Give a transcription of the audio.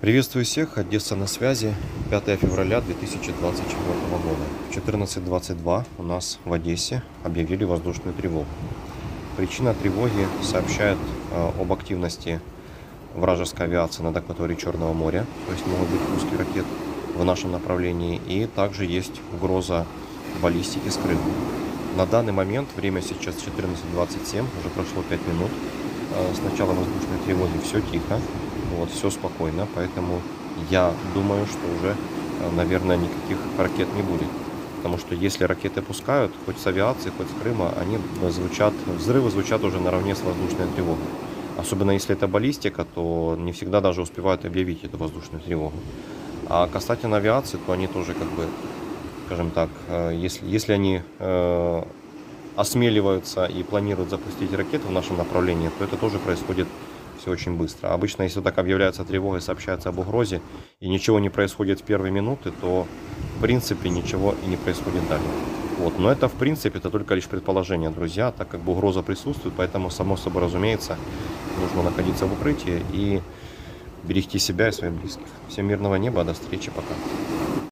Приветствую всех, Одесса на связи, 5 февраля 2024 года. В 14.22 у нас в Одессе объявили воздушную тревогу. Причина тревоги сообщает э, об активности вражеской авиации над акваторией Черного моря, то есть могут быть пуски ракет в нашем направлении, и также есть угроза баллистики с Крыма. На данный момент, время сейчас 14.27, уже прошло 5 минут, э, с начала воздушной тревоги все тихо, вот, все спокойно, поэтому я думаю, что уже, э, наверное, никаких ракет не будет. Потому что если ракеты пускают, хоть с авиации, хоть с Крыма, они звучат, взрывы звучат уже наравне с воздушной тревогой. Особенно если это баллистика, то не всегда даже успевают объявить эту воздушную тревогу. А касательно авиации, то они тоже как бы, скажем так, э, если, если они э, осмеливаются и планируют запустить ракеты в нашем направлении, то это тоже происходит все очень быстро. Обычно, если так объявляется тревога и сообщается об угрозе, и ничего не происходит в первые минуты, то в принципе ничего и не происходит далее. Вот. Но это в принципе это только лишь предположение, друзья, так как бы угроза присутствует, поэтому само собой разумеется нужно находиться в укрытии и берегти себя и своих близких. Всем мирного неба, до встречи, пока.